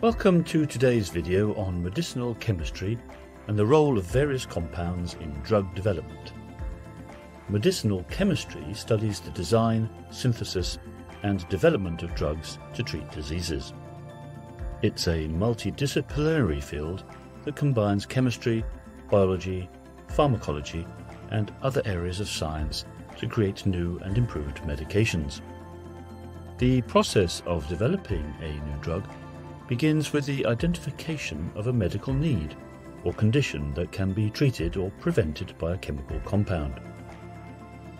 Welcome to today's video on medicinal chemistry and the role of various compounds in drug development. Medicinal chemistry studies the design, synthesis and development of drugs to treat diseases. It's a multidisciplinary field that combines chemistry, biology, pharmacology and other areas of science to create new and improved medications. The process of developing a new drug begins with the identification of a medical need or condition that can be treated or prevented by a chemical compound.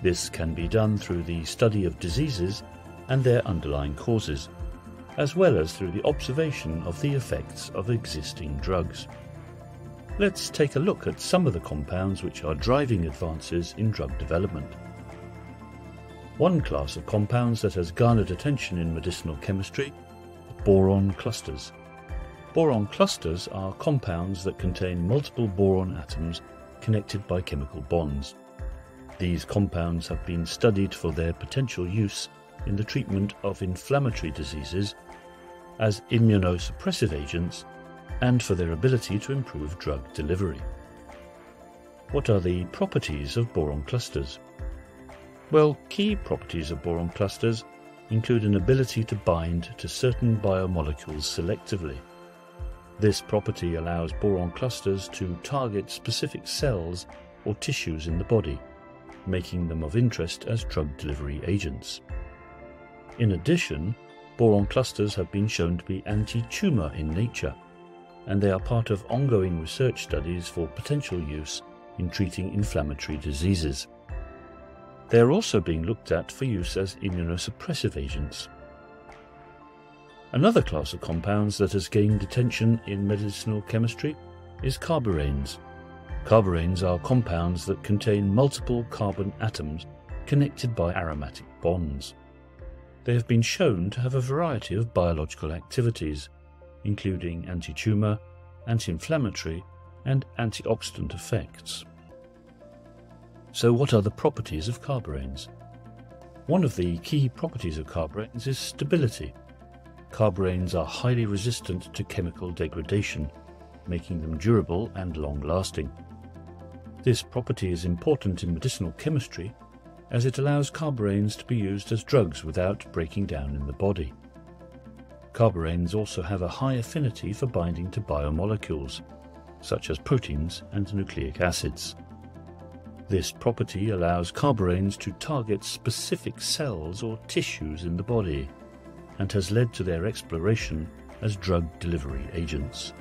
This can be done through the study of diseases and their underlying causes, as well as through the observation of the effects of existing drugs. Let's take a look at some of the compounds which are driving advances in drug development. One class of compounds that has garnered attention in medicinal chemistry boron clusters. Boron clusters are compounds that contain multiple boron atoms connected by chemical bonds. These compounds have been studied for their potential use in the treatment of inflammatory diseases as immunosuppressive agents and for their ability to improve drug delivery. What are the properties of boron clusters? Well, key properties of boron clusters include an ability to bind to certain biomolecules selectively. This property allows boron clusters to target specific cells or tissues in the body, making them of interest as drug delivery agents. In addition, boron clusters have been shown to be anti-tumour in nature, and they are part of ongoing research studies for potential use in treating inflammatory diseases. They are also being looked at for use as immunosuppressive agents. Another class of compounds that has gained attention in medicinal chemistry is carboranes. Carboranes are compounds that contain multiple carbon atoms connected by aromatic bonds. They have been shown to have a variety of biological activities, including anti-tumour, anti-inflammatory and antioxidant effects. So what are the properties of carboranes? One of the key properties of carboranes is stability. Carboranes are highly resistant to chemical degradation, making them durable and long-lasting. This property is important in medicinal chemistry as it allows carboranes to be used as drugs without breaking down in the body. Carboranes also have a high affinity for binding to biomolecules, such as proteins and nucleic acids. This property allows carboranes to target specific cells or tissues in the body and has led to their exploration as drug delivery agents.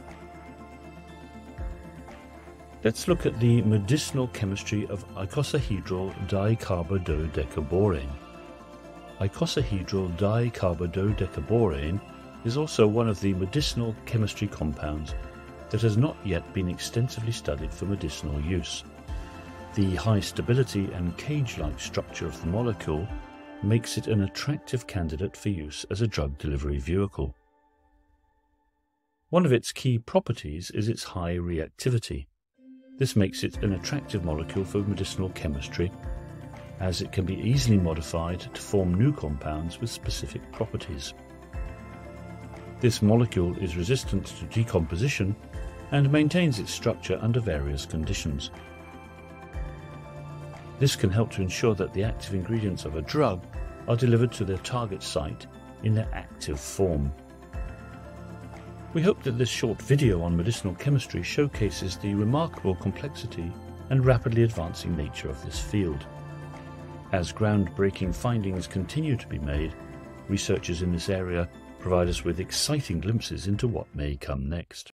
Let's look at the medicinal chemistry of icosahedral dicarbododecaborane. Icosahedral dicarbododecaborane is also one of the medicinal chemistry compounds that has not yet been extensively studied for medicinal use. The high stability and cage-like structure of the molecule makes it an attractive candidate for use as a drug delivery vehicle. One of its key properties is its high reactivity. This makes it an attractive molecule for medicinal chemistry, as it can be easily modified to form new compounds with specific properties. This molecule is resistant to decomposition and maintains its structure under various conditions. This can help to ensure that the active ingredients of a drug are delivered to their target site in their active form. We hope that this short video on medicinal chemistry showcases the remarkable complexity and rapidly advancing nature of this field. As groundbreaking findings continue to be made, researchers in this area provide us with exciting glimpses into what may come next.